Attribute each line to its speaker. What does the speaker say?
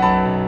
Speaker 1: Música